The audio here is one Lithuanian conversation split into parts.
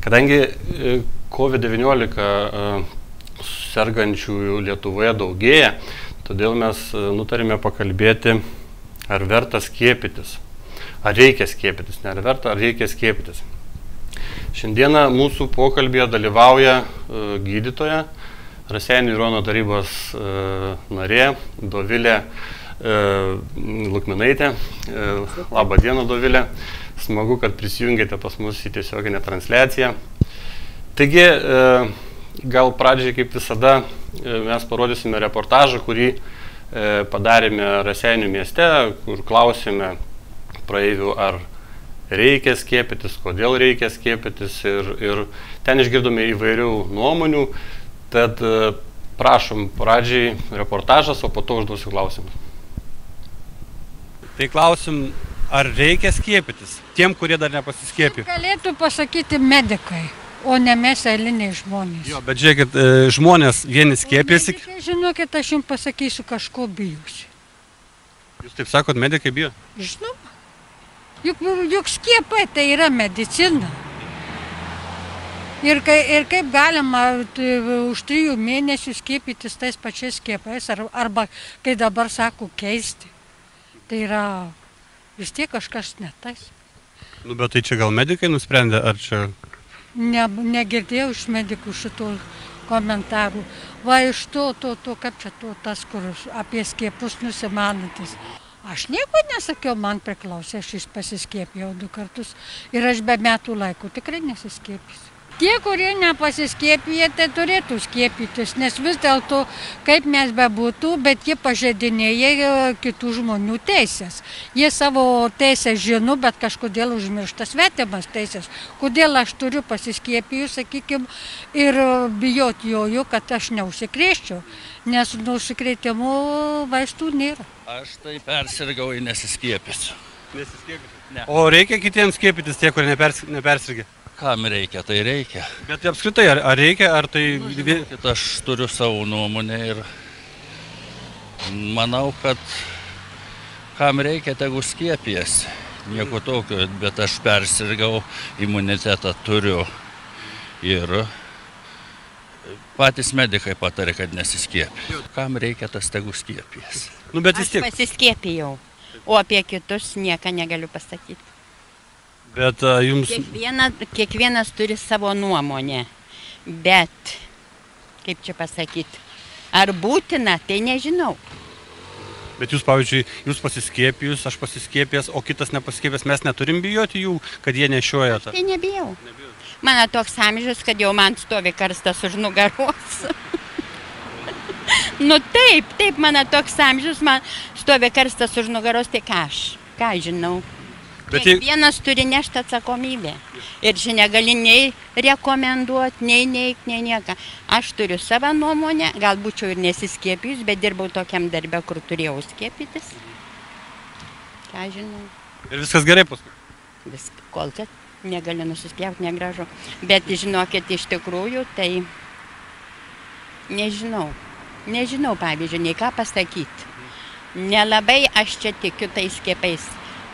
Kadangi e, COVID-19 e, sergančiųjų Lietuvoje daugėja, todėl mes e, nutarėme pakalbėti, ar verta skiepytis. Ar reikia skiepytis, ne ar verta, ar reikia skiepytis. Šiandieną mūsų pokalbėje dalyvauja gydytoja, Raseinių Irono tarybos narė Dovilė Lukminaitė. Labą dieną, Dovilė. Smagu, kad prisijungėte pas mus į tiesioginę transliaciją. Taigi, e, gal pradžiai, kaip visada, e, mes parodysime reportažą, kurį e, padarėme Raseinių mieste, kur klausėme praeivių, ar reikia skiepytis, kodėl reikia skiepytis ir, ir ten išgirdome įvairių nuomonių. Tad prašom pradžiai reportažas, o po to užduosiu klausimus. Tai klausim, ar reikia skiepytis tiem, kurie dar nepasiskiepijo? Galėtų pasakyti medikai, o ne mes eiliniai žmonės. Jo, bet žiūrėkit, e, žmonės vieni skiepėsi. Žinokit, aš jums pasakysiu, kažko bijusi. Jūs taip sakot, medikai bijo? Žinoma. Juk, juk skiepai tai yra medicina. Ir, kai, ir kaip galima tai, už trijų mėnesių skiepytis tais pačiais skiepais, ar, arba, kai dabar sako, keisti. Tai yra vis tiek kažkas netais. Nu, bet tai čia gal medikai nusprendė, ar čia... Ne, negirdėjau iš medikų šitų komentarų. Va iš to, to, to, kaip čia to, tas, kur apie skiepus nusimanantis. Aš nieko nesakiau, man priklausė, aš jis pasiskėpėjau du kartus ir aš be metų laiko tikrai nesiskėpysiu tie, kurie nepasiskėpija, tai turėtų skiepytis, nes vis dėlto, kaip mes bebūtų, bet jie pažeidinėja kitų žmonių teisės. Jie savo teisės žino, bet kažkodėl užmiršta svetimas teisės. Kodėl aš turiu pasiskiepijus, sakykime, ir bijoti jojo, kad aš neužsikrėščiau, nes nusikrėtimų vaistų nėra. Aš tai persirgau į nesiskiepysiu. Nesiskiepysiu? Ne. O reikia kitiems skiepytis tie, kurie nepers, nepersirgė? Kam reikia, tai reikia. Bet apskritai, ar, ar reikia, ar tai... Nu, žinokit, aš turiu savo nuomonę ir manau, kad kam reikia, tegu skiepijasi. Nieko tokio, bet aš persirgau, imunitetą turiu ir patys medikai patarė, kad nesiskiepė. Kam reikia, tas tegu skiepijas. Nu, bet vis tiek. Aš pasiskiepijau, o apie kitus nieką negaliu pasakyti. Bet uh, jums. Kiekviena, kiekvienas turi savo nuomonę. Bet, kaip čia pasakyti, ar būtina, tai nežinau. Bet jūs, pavyzdžiui, jūs pasiskiepijus, aš pasiskiepęs, o kitas nepasiskiepęs, mes neturim bijoti jų, kad jie nešioja tą. Tai nebijau. nebijau. Mano toks amžius, kad jau man stovi karstas už nugaros. nu taip, taip, mano toks amžius, man stovi karstas už nugaros, tai ką aš, ką žinau. Bet Kiekvienas tai... turi nešti atsakomybę. Ir čia negali nei rekomenduoti, nei neikti, nei nieką. Aš turiu savo nuomonę, gal būčiau ir nesiskiepijus, bet dirbau tokiam darbę, kur turėjau skiepytis. Ką žinau. Ir viskas gerai paskui? Vis, kol kas negaliu nusispjauti, negražu. Bet žinokit, iš tikrųjų, tai nežinau. Nežinau, pavyzdžiui, nei ką pasakyti. Nelabai aš čia tikiu tais skiepais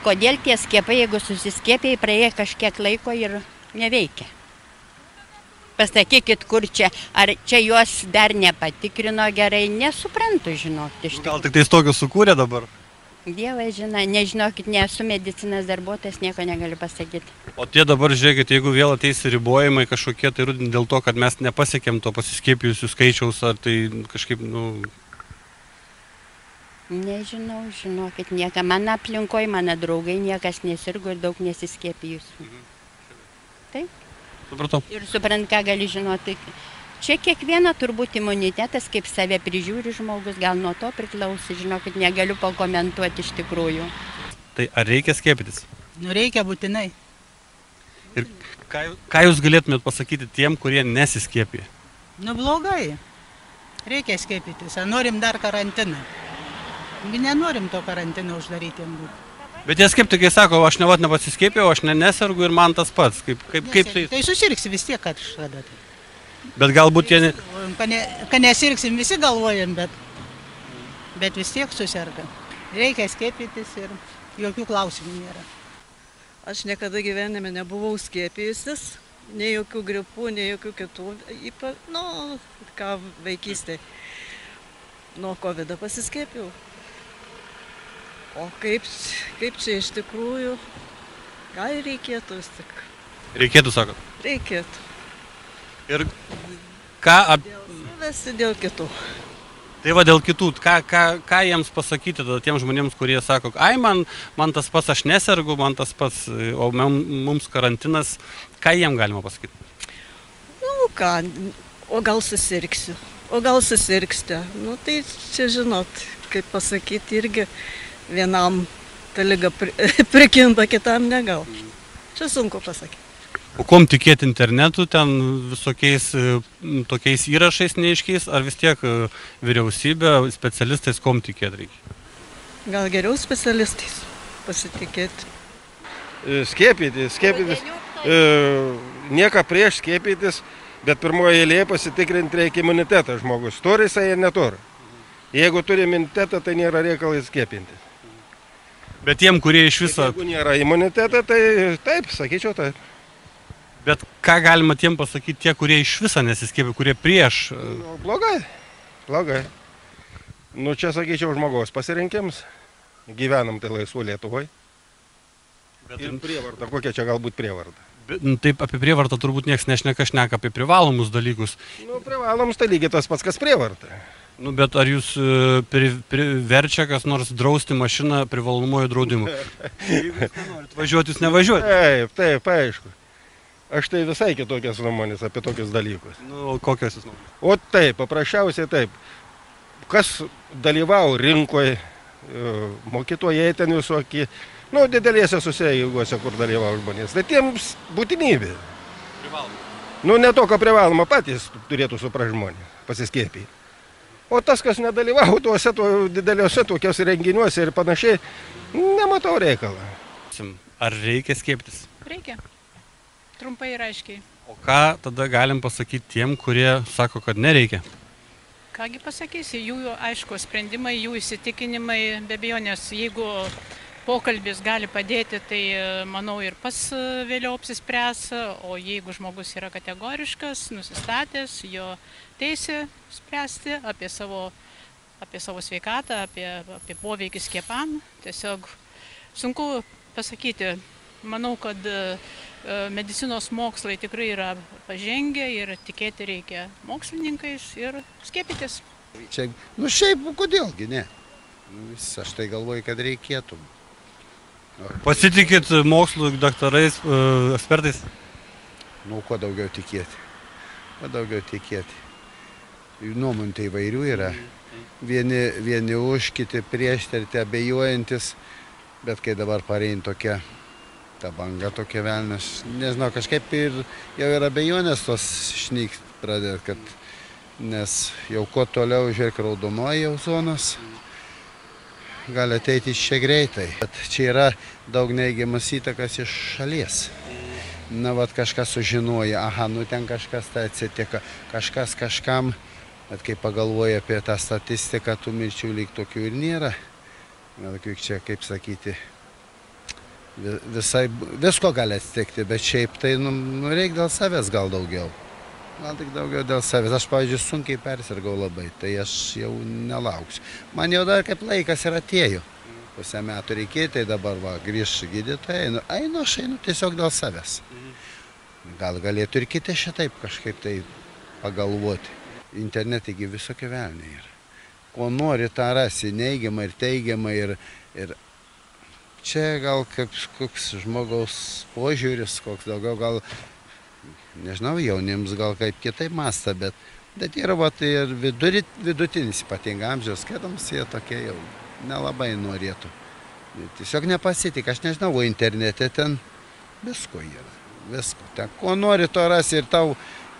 kodėl tie skiepai, jeigu susiskiepėjai, praėjo kažkiek laiko ir neveikia. Pasakykit, kur čia, ar čia juos dar nepatikrino gerai, nesuprantu, žinokit. Gal tik tais tokius sukūrė dabar? Dievas žino, nežinokit, nesu medicinos darbuotojas, nieko negaliu pasakyti. O tie dabar, žiūrėkit, jeigu vėl ateis ribojimai kažkokie, tai rudin dėl to, kad mes nepasiekėm to pasiskiepijusių skaičiaus, ar tai kažkaip, nu, Nežinau, žinokit, nieka. Mano aplinkoje, mano draugai, niekas nesirgo ir daug nesiskėpijusių. Mhm. Taip. Supratau. Ir suprant, ką gali žinoti. Čia kiekvieno turbūt imunitetas, kaip save prižiūri žmogus, gal nuo to priklauso, žinokit, negaliu pakomentuoti iš tikrųjų. Tai ar reikia skiepytis? Nu, reikia būtinai. Ir ką, ką jūs galėtumėt pasakyti tiem, kurie nesiskiepė? Nu, blogai. Reikia skiepytis. Ar norim dar karantiną? Nenorim to karantino uždaryti jam būti. Bet jie skeptikai sako, aš ne vat nepasiskėpiau, aš ne, nesergu ir man tas pats. Kaip, kaip, kaip tai? Tai susirgsi vis tiek kažkada. Tai. Bet galbūt jie... Ne... Kad, ne, kad nesirgsim, visi galvojam, bet, bet vis tiek susirga. Reikia skiepytis ir jokių klausimų nėra. Aš niekada gyvenime nebuvau skiepijusis, nei jokių gripų, nei jokių kitų. Ypa, nu, ką vaikystėje. Nuo COVID pasiskėpiau. O kaip, kaip čia iš tikrųjų, gal reikėtų vis tik. Reikėtų, sakot. Reikėtų. Ir ką, ap... Vesti dėl kitų. tai va dėl kitų, ką, ką, ką jiems pasakyti tada tiems žmonėms, kurie sako, ai man, man tas pats, aš nesergu, man tas pats, o mums karantinas, ką jiem galima pasakyti? Nu ką, o gal susirgsiu, o gal susirgsite. Nu tai čia žinot, kaip pasakyti, irgi vienam ta lyga pri, prikinta, kitam ne gal. Čia sunku pasakyti. O kom tikėti internetu, ten visokiais e, tokiais įrašais neiškiais, ar vis tiek e, vyriausybė, specialistais kom tikėti reikia? Gal geriau specialistais pasitikėti. Skiepyti, skiepytis. E, nieka prieš skiepytis, bet pirmoje eilėje pasitikrinti reikia imunitetą žmogus. Turi jisai ar neturi. Jeigu turi imunitetą, tai nėra reikalai skiepinti. Bet tiem, kurie iš viso, Jeigu nėra imunitetą, tai taip, sakyčiau taip. bet ką galima tiem pasakyti, tie, kurie iš viso nesiskiepia, kurie prieš. e, Nu, blogai, blogai. Nu čia sakyčiau žmogaus pasirinkims. Gyvenam tai laisvų Lietuvoje. Bet, Ir prievarta, kokia čia galbūt prievarta. bet, nu, taip apie prievartą turbūt niekas nešneka, šneka apie privalomus dalykus. Nu, privaloms tai lygiai tas pats, kas prievarta. Nu, bet ar jūs e, pri, priverčia kas nors drausti mašiną privalumuoju draudimu? Jeigu jūs nenorit važiuoti, jūs nevažiuojate. Taip, taip, aišku. Aš tai visai kitokias nuomonės apie tokius dalykus. Nu, kokios jūs nuomonės? O taip, paprasčiausiai taip. Kas dalyvau rinkoje, mokytojai ten visokie, nu, didelėse susijėgose, kur dalyvau žmonės, tai tiems būtinybė. Privaloma. Nu, ne to, ką privaloma patys turėtų suprasti žmonės, pasiskiepyti. O tas, kas nedalyvau tuose to dideliuose tokiuose renginiuose ir panašiai, nematau reikalą. Ar reikia skieptis? Reikia. Trumpai ir aiškiai. O ką tada galim pasakyti tiem, kurie sako, kad nereikia? Kągi pasakysi, jų aišku sprendimai, jų įsitikinimai, be abejonės, jeigu pokalbis gali padėti, tai e, manau ir pas e, vėliau apsispręs, o jeigu žmogus yra kategoriškas, nusistatęs, jo teisė spręsti apie savo, apie savo sveikatą, apie, apie poveikį skiepam, tiesiog sunku pasakyti. Manau, kad e, medicinos mokslai tikrai yra pažengę ir tikėti reikia mokslininkais ir skiepytis. Čia, nu šiaip, kodėlgi ne? Nu, vis, aš tai galvoju, kad reikėtų. Pasitikit mokslo daktarais, e, ekspertais? Nu, kuo daugiau tikėti. Kuo daugiau tikėti. Nuomonių tai įvairių yra. Vieni, vieni už, kiti prieš, tie abejojantis. Bet kai dabar parein tokia, ta banga tokia velnas, nežinau, kažkaip ir jau yra abejonės tos šnykt pradėt, kad nes jau kuo toliau žiūrėk raudonoji jau zonos, gali ateiti iš čia greitai. Bet čia yra daug neigiamas įtakas iš šalies. Na, vad kažkas sužinoja, aha, nu ten kažkas tai atsitika, kažkas kažkam, bet kai pagalvoja apie tą statistiką, tų mirčių lyg tokių ir nėra. Gal kaip čia, kaip sakyti, vi- visai, visko gali atsitikti, bet šiaip tai, nu, nu reikia dėl savęs gal daugiau. Gal tik daugiau dėl savęs. Aš, pavyzdžiui, sunkiai persirgau labai, tai aš jau nelauksiu. Man jau dar kaip laikas ir atėjo. Pusę metų reikėjo, tai dabar va, grįž gydytojai. Einu, einu, aš einu tiesiog dėl savęs. Gal galėtų ir kiti šitaip kažkaip tai pagalvoti. Internetigi visokie velniai yra. Ko nori, tą rasi, neigiamą ir teigiamą. Ir, ir čia gal kaip koks žmogaus požiūris, koks daugiau gal nežinau, jaunims gal kaip kitaip mąsta, bet, bet yra vat, ir viduri, vidutinis ypatingai amžiaus, kedams jie tokie jau nelabai norėtų. Tiesiog nepasitik, aš nežinau, o internete ten visko yra, visko. Ten ko nori to rasi ir tau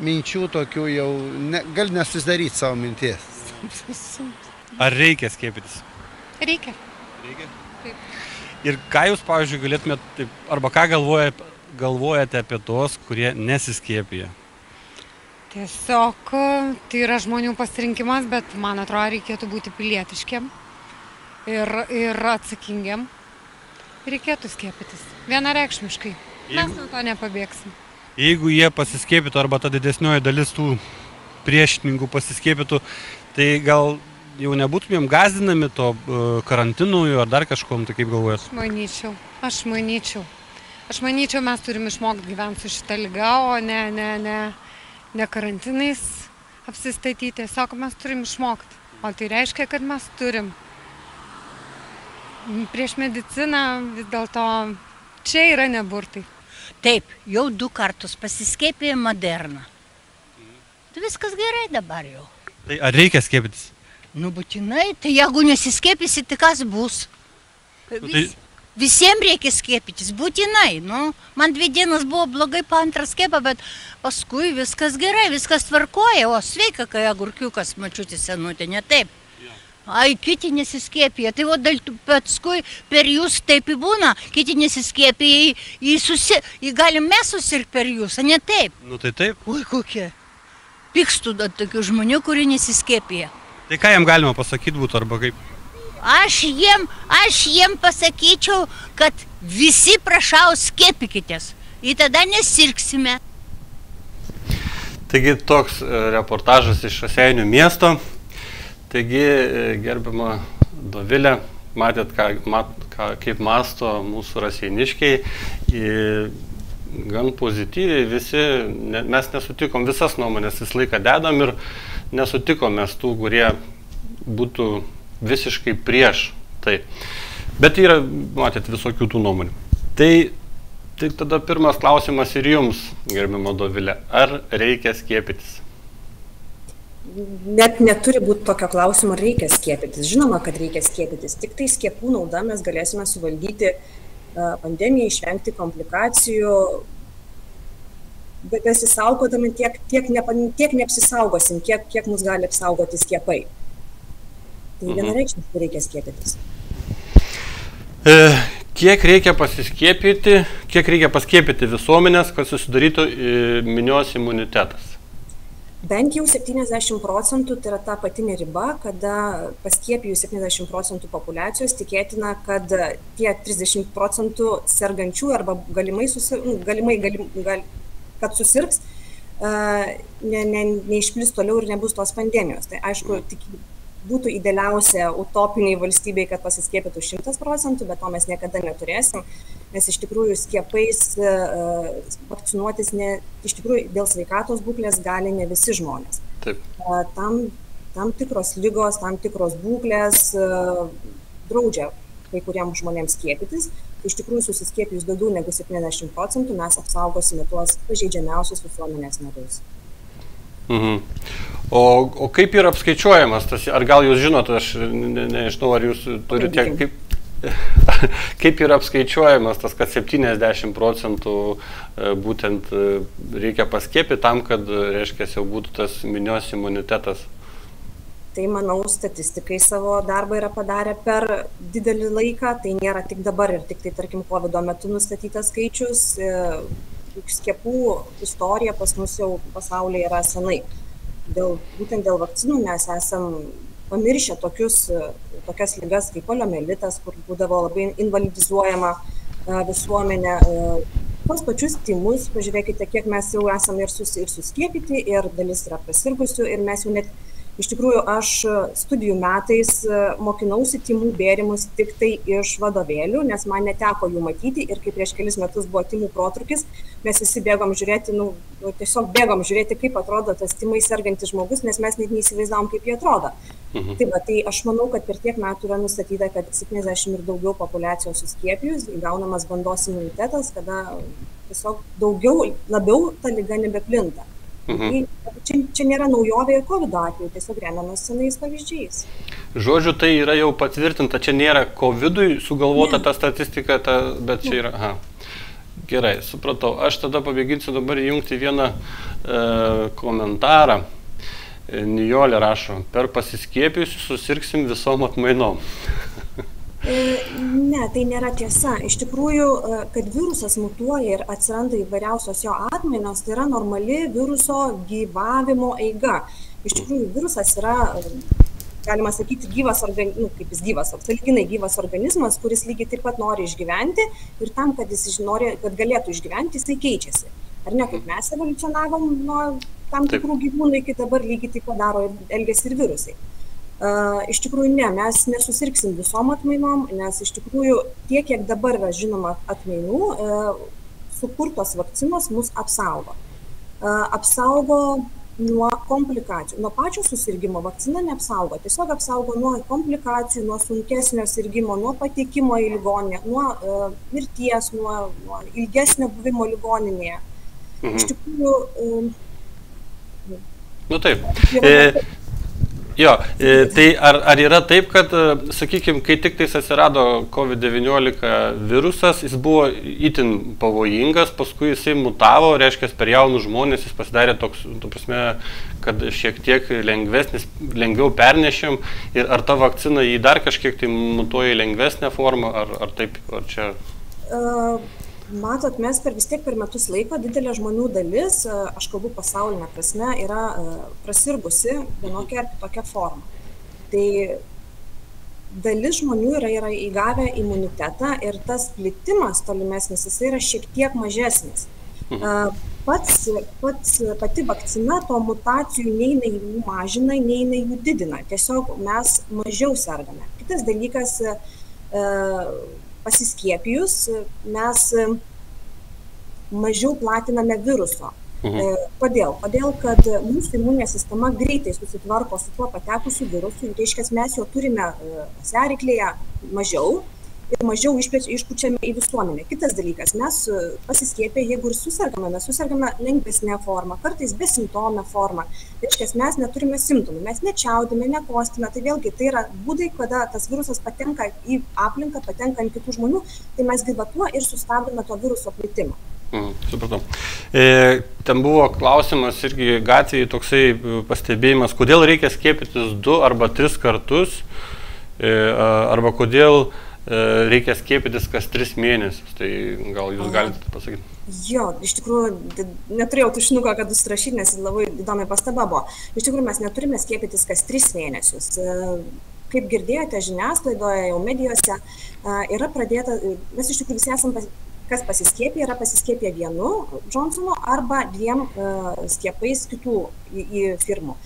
minčių tokių jau, ne, gal nesusidaryti savo minties. Ar reikia skiepytis? Reikia. Reikia. Taip. Ir ką jūs, pavyzdžiui, galėtumėt, taip, arba ką galvoja, galvojate apie tos, kurie nesiskiepija? Tiesiog tai yra žmonių pasirinkimas, bet man atrodo reikėtų būti pilietiškiam ir, ir atsakingiam. Reikėtų skiepytis. Vienareikšmiškai. Mes Jeigu- nuo to nepabėgsim. jeigu jie pasiskiepytų arba ta didesnioji dalis tų priešininkų pasiskiepytų, tai gal jau nebūtumėm gazdinami to e, karantinu ar dar kažkom, tai kaip galvojat? Aš manyčiau, aš manyčiau. Aš manyčiau, mes turim išmokti gyventi su šitą lygą, o ne, ne, ne, ne karantinais apsistatyti. Tiesiog mes turim išmokti. O tai reiškia, kad mes turim prieš mediciną vis dėlto čia yra neburtai. Taip, jau du kartus pasiskėpė Moderna. Tai viskas gerai dabar jau. Tai ar reikia skiepytis? Nu būtinai, tai jeigu nesiskėpysi, tai kas bus? Nu, tai... Vis, visiems reikia skiepytis, būtinai. Nu, man dvi dienas buvo blogai po antrą skiepą, bet paskui viskas gerai, viskas tvarkoja. O sveika, kai agurkiukas mačiuti senutė, ne taip. Ai, kiti nesiskėpė. Tai o dėl paskui per jūs taip įbūna, kiti nesiskėpė, į, į, susi, į galim mes susirgti per jūs, ne taip. Nu tai taip. Ui, kokie. Pykstų tokių žmonių, kurie nesiskėpė. Tai ką jam galima pasakyti būtų arba kaip? Aš jiem, aš jiem pasakyčiau, kad visi prašau skiepykitės. Ir tada nesirksime. Taigi toks e, reportažas iš Šaseinių miesto. Taigi, e, gerbima Dovilė, matėt, ką, mat, ką, kaip masto mūsų raseiniškiai. Gan pozityviai visi, ne, mes nesutikom visas nuomonės, visą laiką dedam ir nesutikom mes tų, kurie būtų visiškai prieš tai. Bet yra, matėt, visokių tų nuomonių. Tai, tai tada pirmas klausimas ir jums, gerbimo Dovilė, ar reikia skiepytis? Net neturi būti tokio klausimo, ar reikia skiepytis. Žinoma, kad reikia skiepytis. Tik tai skiepų nauda mes galėsime suvaldyti pandemiją, išvengti komplikacijų, bet besisaugodami tiek, tiek, ne, tiek neapsisaugosim, kiek, kiek mus gali apsaugoti skiepai. Tai mhm. vienareikšmiškai reikia skiepytis. E, kiek reikia pasiskiepyti, kiek reikia paskiepyti visuomenės, kad susidarytų e, minios imunitetas? Bent jau 70 procentų tai yra ta patinė riba, kada paskiepijus 70 procentų populacijos tikėtina, kad tie 30 procentų sergančių arba galimai, susi, nu, galimai galim, gal, kad susirgs, ne, ne, neišplis toliau ir nebus tos pandemijos. Tai aišku, tik būtų idealiausia utopiniai valstybei, kad pasiskiepytų 100 procentų, bet to mes niekada neturėsim, nes iš tikrųjų skiepais vakcinuotis ne, iš tikrųjų dėl sveikatos būklės gali ne visi žmonės. Taip. Tam, tam tikros lygos, tam tikros būklės draudžia kai kuriems žmonėms skiepytis, iš tikrųjų susiskiepijus daugiau negu 70 procentų mes apsaugosime tuos pažeidžiamiausius visuomenės narius. Mhm. O, o kaip yra apskaičiuojamas tas, ar gal jūs žinot, aš ne, nežinau, ar jūs turite kaip, kaip yra apskaičiuojamas tas, kad 70 procentų e, būtent e, reikia paskėpti tam, kad, reiškia, jau būtų tas minios imunitetas? tai manau statistikai savo darbą yra padarę per didelį laiką, tai nėra tik dabar ir tik tai, tarkim, COVID metu nustatytas skaičius, e, skiepų istorija pas mus jau pasaulyje yra senai. Dėl, būtent dėl vakcinų mes esam pamiršę tokius, tokias lygas kaip poliomelitas, kur būdavo labai invalidizuojama e, visuomenė. E, Tos pačius timus, pažiūrėkite, kiek mes jau esame ir, sus, ir suskiepyti, ir dalis yra prasirgusių, ir mes jau net iš tikrųjų aš studijų metais mokinausi tymų bėrimus tiktai iš vadovėlių nes man neteko jų matyti ir kai prieš kelis metus buvo tymų protrūkis mes visi bėgom žiūrėti nu nu tiesiog bėgom žiūrėti kaip atrodo tas tymais sergantis žmogus nes mes net neįsivaizdavom kaip jie atrodo mhm. tai va tai aš manau kad per tiek metų yra nustatyta kad septyniasdešim ir daugiau populiacijos suskiepijus įgaunamas bandos imunitetas kada tiesiog daugiau labiau ta liga nebeplinta Mhm. Tai čia, čia nėra naujovė ir COVID atveju, tiesiog remiamas senais pavyzdžiais. Žodžiu, tai yra jau patvirtinta, čia nėra COVID sugalvota ne. ta statistika, ta, bet čia yra. Aha. Gerai, supratau. Aš tada pabėginsiu dabar įjungti vieną e, komentarą. Nijolė rašo, per pasiskiepijusius susirgsim visom atmainom. Ne, tai nėra tiesa. Iš tikrųjų, e, kad virusas mutuoja ir atsiranda įvairiausios jo atmainos, tai yra normali viruso gyvavimo eiga. Iš tikrųjų, virusas yra, galima sakyti, gyvas organizmas, nu, kaip jis gyvas, apsaliginai gyvas organizmas, kuris lygiai taip pat nori išgyventi ir tam, kad jis nori, kad galėtų išgyventi, jisai keičiasi. Ar ne, kaip mes evoliucionavom nuo tam tikrų gyvūnų iki dabar lygiai taip pat daro ir elgesi ir virusai. Uh, iš tikrųjų ne, mes nesusirksim visom atmainom, nes iš tikrųjų tiek, kiek dabar yra žinoma atmainų, uh, sukurtos vakcinos mus apsaugo. Uh, apsaugo nuo komplikacijų. Nuo pačio susirgymo vakcina neapsaugo, tiesiog apsaugo nuo komplikacijų, nuo sunkesnio sirgymo, nuo patekimo į ligoninę, nuo uh, mirties, nuo, nuo ilgesnio buvimo ligoninėje. Mhm. Iš tikrųjų. Uh, nu taip. E, Jo, e, tai ar, ar yra taip, kad, e, sakykime, kai tik tais atsirado COVID-19 virusas, jis buvo itin pavojingas, paskui jisai mutavo, reiškia, per jaunus žmonės jis pasidarė toks, tu prasme, kad šiek tiek lengvesnis, lengviau pernešim ir ar ta vakcina jį dar kažkiek tai mutuoja į lengvesnę formą, ar, ar taip, ar čia... Uh matot mes per vis tiek per metus laiko didelė žmonių dalis aš kalbu pasauline prasme yra prasirgusi vienokia ar kitokia forma tai dalis žmonių yra, yra įgavę imunitetą ir tas plitimas tolimesnis jisai yra šiek tiek mažesnis. Pats, pats pati vakcina to mutacijų nei jinai jų mažina, nei jinai jų didina. Tiesiog mes mažiau sergame. Kitas dalykas, pasiskiepijus mes mažiau platiname viruso. Mhm. E, kodėl? Todėl, kad mūsų imuninė sistema greitai susitvarko su tuo patekusiu virusu, reiškia, mes jo turime seriklėje mažiau, ir mažiau išpučiame į visuomenę. Kitas dalykas, mes e, pasiskiepę, jeigu ir susirgame, mes susirgame lengvesnė forma, kartais besimptomė forma. Tai reiškia, mes neturime simptomų, mes nečiaudime, nekostime, tai vėlgi tai yra būdai, kada tas virusas patenka į aplinką, patenka ant kitų žmonių, tai mes gyva tuo ir sustabdome to viruso plitimą. Mm, supratau. E, ten buvo klausimas irgi gatvėje toksai e, pastebėjimas, kodėl reikia skiepytis du arba tris kartus, e, arba kodėl E, reikia skiepytis kas tris mėnesius. Tai gal jūs galite pasakyti? Jo, iš tikrųjų, neturėjau tušinuko, kad užsirašyti, nes labai įdomi pastaba buvo. Iš tikrųjų, mes neturime skiepytis kas tris mėnesius. E, kaip girdėjote žiniasklaidoje, jau medijose, e, yra pradėta, mes iš tikrųjų visi esame kas pasiskiepė, yra pasiskiepę vienu Johnsono arba dviem uh, skiepais kitų į, į firmų.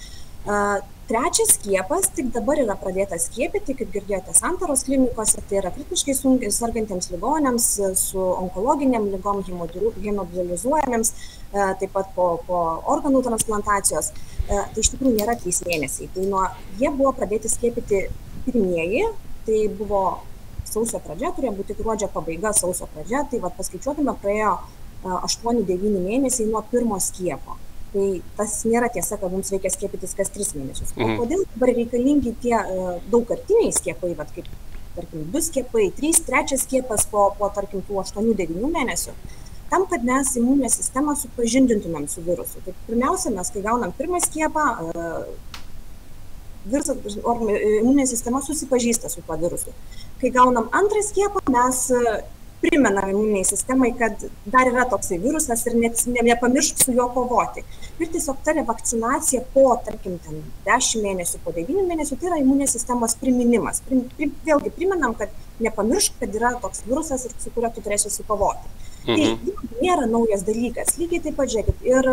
Uh, trečias skiepas tik dabar yra pradėtas skiepyti kaip girdėjote santaros klinikose tai yra kritiškai sunkiai sergantiems ligoniams su onkologinėm ligom hemodializuojamiems e, taip pat po po organų transplantacijos. E, tai iš tikrųjų nėra trys mėnesiai. Tai nuo jie buvo pradėti skiepyti pirmieji tai buvo sausio pradžia turėjo būti gruodžio pabaiga sausio pradžia tai vat paskaičiuokime praėjo e, aštuoni devyni mėnesiai nuo pirmo skiepo tai tas nėra tiesa kad mums reikia skiepytis kas tris mėnesius. O mhm. kodėl dabar reikalingi tie e, daugkartiniai skiepai vat kaip tarkim du skiepai trys trečias skiepas po po tarkim tų aštuonių devynių mėnesių tam kad mes imuninę sistemą supažindintumėm su virusu. Tai pirmiausia mes kai gaunam pirmą skiepą e, virusas imuninė sistema susipažįsta su tuo virusu. Kai gaunam antrą skiepą mes primena imuninei sistemai kad dar yra toksai virusas ir net ne nepamiršk su juo kovoti. Ir tiesiog ta revakcinacija po tarkim ten dešim mėnesių po devynių mėnesių tai yra imuninės sistemos priminimas. Prim pri vėlgi primenam kad nepamiršk kad yra toks virusas ir su kuriuo tu turėsi sukovoti. Tai mhm. nėra naujas dalykas. Lygiai taip pat žiūrėkit ir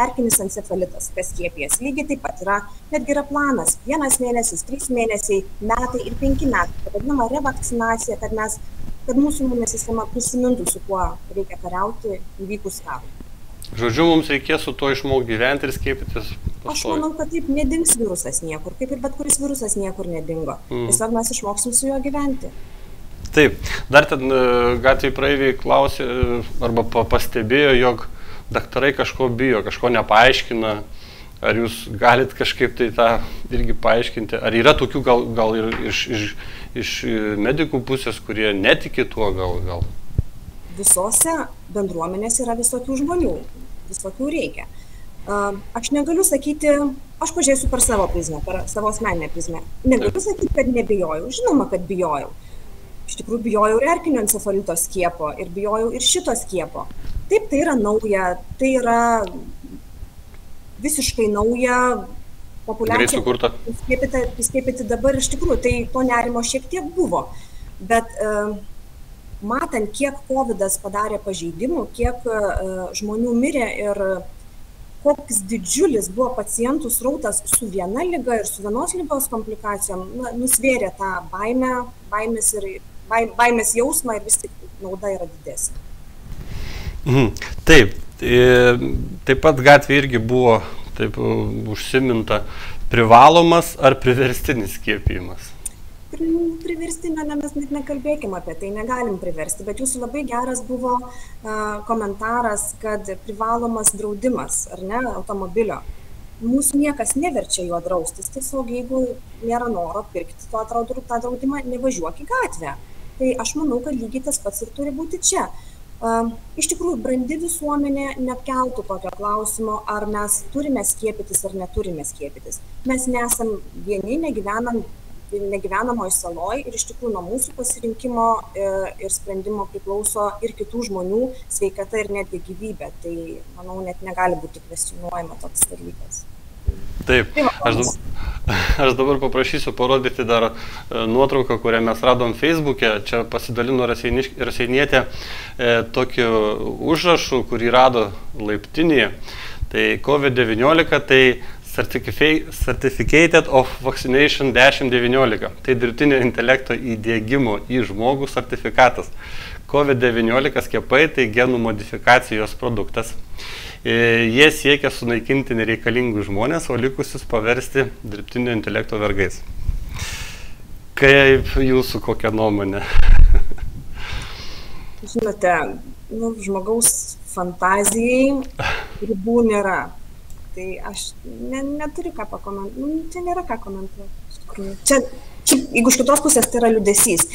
erkinis encefalitas kas skiepijasi lygiai taip pat yra netgi yra planas. Vienas mėnesis trys mėnesiai metai ir penki metai. Ta vadinama revakcinacija kad mes kad mūsų imuninė sistema prisimintų, su kuo reikia kariauti įvykus karui. Žodžiu, mums reikės su to išmokti gyventi ir skiepytis. Pastoji. Aš manau, kad taip nedings virusas niekur, kaip ir bet kuris virusas niekur nedingo. Mm. Tiesiog mes išmoksim su juo gyventi. Taip, dar ten e, gatvėje praeiviai klausė e, arba pastebėjo, jog daktarai kažko bijo, kažko nepaaiškina. Ar jūs galit kažkaip tai tą irgi paaiškinti? Ar yra tokių gal, gal ir iš, iš iš e, medikų pusės, kurie netiki tuo gal. gal. Visose bendruomenėse yra visokių žmonių, visokių reikia. Aš negaliu sakyti, aš pažiūrėsiu per savo prizmę, per savo asmeninę prizmę. Negaliu sakyti, kad nebijojau. Žinoma, kad bijojau. Iš tikrųjų, bijojau ir erkinio encefalito skiepo ir bijojau ir šito skiepo. Taip, tai yra nauja, tai yra visiškai nauja, populiacija skiepyti, skiepyti dabar iš tikrųjų, tai to nerimo šiek tiek buvo. Bet uh, matant, kiek COVID padarė pažeidimų, kiek žmonių mirė ir koks didžiulis buvo pacientų srautas su viena lyga ir su vienos lygos komplikacijom, na, nusvėrė tą baimę, baimės, ir, baimės jausmą ir vis tik nauda yra didesnė. Mhm. Taip, taip pat gatvė irgi buvo taip užsiminta privalomas ar priverstinis skiepijimas priverstinio ne, mes net nekalbėkim apie tai, negalim priversti, bet jūsų labai geras buvo uh, komentaras, kad privalomas draudimas, ar ne, automobilio. Mūsų niekas neverčia juo draustis, tiesiog jeigu nėra noro pirkti to tą draudimą, nevažiuok į gatvę. Tai aš manau, kad lygiai tas pats ir turi būti čia. Iš tikrųjų, brandi visuomenė nekeltų tokio klausimo, ar mes turime skiepytis ar neturime skiepytis. Mes nesam vieni, negyvenam negyvenamoj saloj ir iš tikrųjų nuo mūsų pasirinkimo e, ir sprendimo priklauso ir kitų žmonių sveikata ir netgi gyvybė. Tai, manau, net negali būti kvestionuojama toks dalykas. Taip, tai aš, aš dabar paprašysiu parodyti dar e, nuotrauką, kurią mes radom Facebook'e. Čia pasidalino Raseinietė e, tokiu užrašu, kurį rado laiptinėje. Tai COVID-19 tai Certificated of Vaccination 1019. Tai dirbtinio intelekto įdėgymo į žmogų sertifikatas. COVID-19 skiepai tai genų modifikacijos produktas. E, jie siekia sunaikinti nereikalingus žmonės, o likusius paversti dirbtinio intelekto vergais. Kaip jūsų kokia nuomonė? Žinote, nu, žmogaus fantazijai ribų nėra tai aš ne, neturiu ką pakomentuoti, nu, čia nėra ką komentuoti. Čia, čia, jeigu iš kitos pusės tai yra liudesys,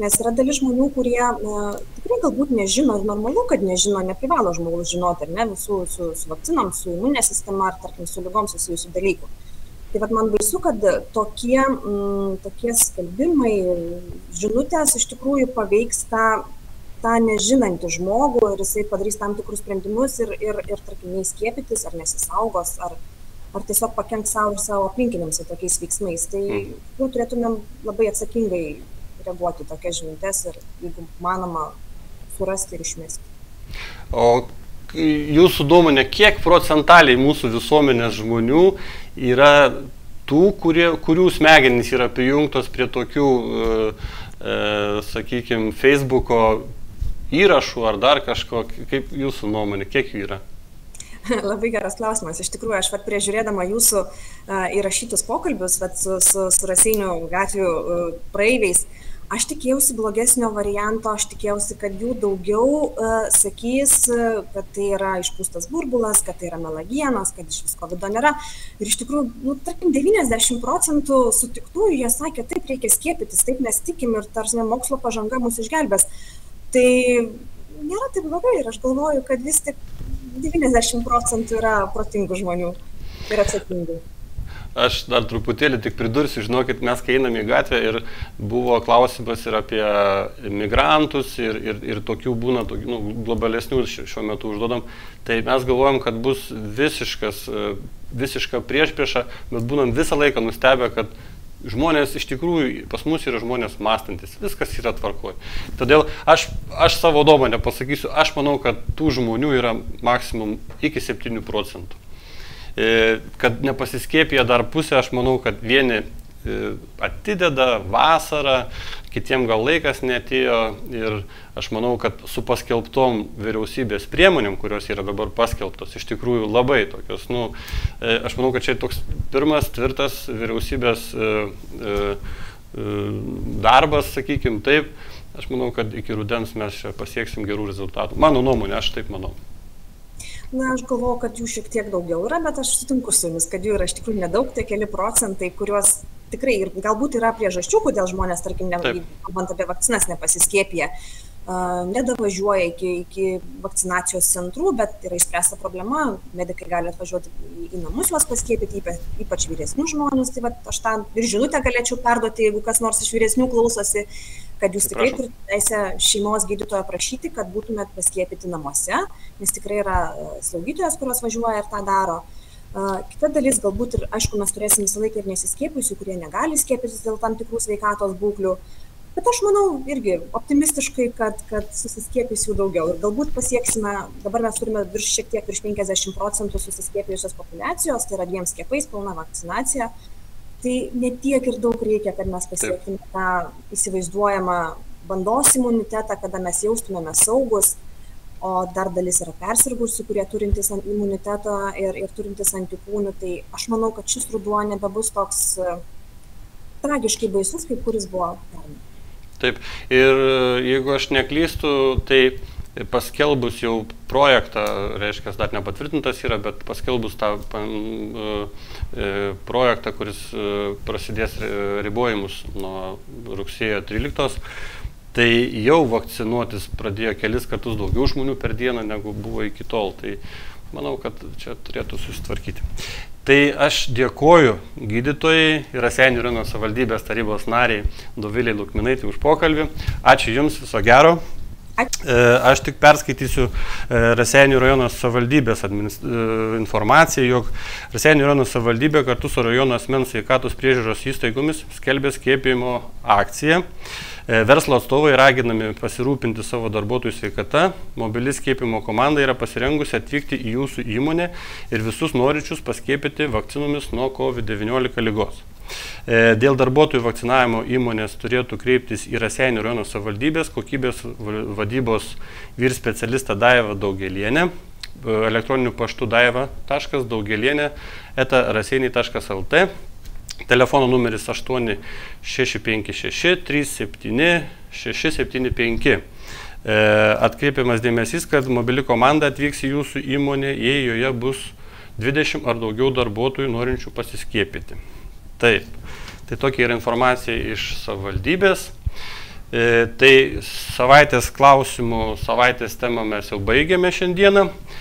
nes yra dalis žmonių, kurie na, tikrai galbūt nežino ir normalu, kad nežino, neprivalo žmogus žinoti, ar ne, visų su, su vakcinom, su imuninė sistema ar, tarkim, su lygom susijusių dalykų. Tai vad man baisu, kad tokie, m, mm, tokie skelbimai, žinutės iš tikrųjų paveiks tą tą nežinantį žmogų ir jisai padarys tam tikrus sprendimus ir, ir, ir tarkim, neįskiepytis ar nesisaugos, ar, ar tiesiog pakenks savo ir savo aplinkiniams tokiais veiksmais. Tai jau turėtumėm labai atsakingai reaguoti tokias žinutės ir, jeigu manoma, surasti ir išmesti. O jūsų nuomonė, kiek procentaliai mūsų visuomenės žmonių yra tų, kurie, kurių smegenys yra prijungtos prie tokių, e, e, sakykime, Facebook'o įrašų ar dar kažko, kaip jūsų nuomonė, kiek jų yra? Labai geras klausimas. Iš tikrųjų, aš vat, priežiūrėdama jūsų uh, įrašytus pokalbius vat, su, su, su Raseinių gatvių uh, praeiviais, aš tikėjausi blogesnio varianto, aš tikėjausi, kad jų daugiau uh, sakys, uh, kad tai yra išpūstas burbulas, kad tai yra melagienos, kad iš visko vido nėra. Ir iš tikrųjų, nu, tarkim, 90 procentų sutiktųjų jie sakė, taip reikia skiepytis, taip mes tikim ir tarsi mokslo pažanga mus išgelbės. Tai nėra taip blogai ir aš galvoju, kad vis tik 90 procentų yra protingų žmonių ir atsakingų. Aš dar truputėlį tik pridursiu, žinokit, mes kai einame į gatvę ir buvo klausimas ir apie migrantus ir, ir, ir tokių būna, tokių, nu, globalesnių šiuo metu užduodam, tai mes galvojam, kad bus visiškas, visiška priešprieša, mes būnam visą laiką nustebę, kad žmonės iš tikrųjų, pas mus yra žmonės mąstantis, viskas yra tvarkoje. Todėl aš, aš savo nuomonę pasakysiu, aš manau, kad tų žmonių yra maksimum iki 7 procentų. E, kad nepasiskėpė dar pusė, aš manau, kad vieni e, atideda vasarą, kitiem gal laikas netėjo ir aš manau, kad su paskelbtom vyriausybės priemonėm, kurios yra dabar paskelbtos, iš tikrųjų labai tokios, nu, e, aš manau, kad čia toks pirmas tvirtas vyriausybės darbas, sakykim taip, aš manau, kad iki rudens mes čia pasieksim gerų rezultatų. Mano nuomonė, aš taip manau. Na, aš galvoju, kad jų šiek tiek daugiau yra, bet aš sutinku su jumis, kad jų yra iš tikrųjų nedaug, tie keli procentai, kuriuos tikrai ir galbūt yra priežasčių, kodėl žmonės, tarkim, ne, kalbant apie vakcinas, nepasiskėpė, nedavažiuoja iki, iki vakcinacijos centrų, bet yra išspręsta problema, medikai gali atvažiuoti į, į namus juos paskiepyti, ypač vyresnių žmonės, tai va, aš tą ir žinutę galėčiau perduoti, jeigu kas nors iš vyresnių klausosi, kad jūs tikrai turite teisę šeimos gydytojo prašyti, kad būtumėt paskiepyti namuose, nes tikrai yra slaugytojas, kurios važiuoja ir tą daro. Kita dalis, galbūt ir, aišku, mes turėsim visą laiką ir nesiskiepusių, kurie negali skiepytis dėl tam tikrų sveikatos būklių. Bet aš manau irgi optimistiškai, kad, kad susiskiepys jų daugiau. Ir galbūt pasieksime, dabar mes turime virš šiek tiek virš 50 procentų susiskiepijusios populacijos, tai yra dviem skiepais, pilna vakcinacija. Tai netiek ir daug reikia, kad mes pasiektume tą įsivaizduojamą bandos imunitetą, kada mes jaustumėme saugus, o dar dalis yra persirgusių, kurie turintys imunitetą ir, ir turintys antikūnų. Tai aš manau, kad šis ruduo nebebus toks tragiškai baisus, kaip kuris buvo pernai. Taip, ir e, jeigu aš neklystu, tai paskelbus jau projektą, reiškia, dar nepatvirtintas yra, bet paskelbus tą e, e, projektą, kuris prasidės ribojimus nuo rugsėjo 13, tai jau vakcinuotis pradėjo kelis kartus daugiau žmonių per dieną, negu buvo iki tol. Tai manau, kad čia turėtų susitvarkyti. Tai aš dėkoju gydytojai ir Raseinių Rino savivaldybės tarybos nariai Doviliai Lukminaitį už pokalbį. Ačiū Jums, viso gero. E, aš tik perskaitysiu e, Raseinių rajono savivaldybės. E, informaciją, jog Raseinių rajono savivaldybė kartu su rajono asmens sveikatos priežiūros įstaigomis skelbė skiepijimo akciją. Verslo atstovai raginami pasirūpinti savo darbuotojų sveikata. Mobili skiepimo komanda yra pasirengusi atvykti į jūsų įmonę ir visus norinčius paskiepyti vakcinomis nuo COVID-19 lygos. E, dėl darbuotojų vakcinavimo įmonės turėtų kreiptis į Raseinių rajono savivaldybės kokybės vadybos vyr specialistą Daivą Daugelienę. E, elektroniniu paštu daiva.daugelienė eta raseiniai.lt telefono numeris 8656 37 675 atkreipiamas dėmesys, kad mobili komanda atvyks į jūsų įmonę, jei joje bus 20 ar daugiau darbuotojų norinčių pasiskiepyti. Taip. Tai tokia yra informacija iš savivaldybės. E, tai savaitės klausimų, savaitės temą mes jau baigėme šiandieną.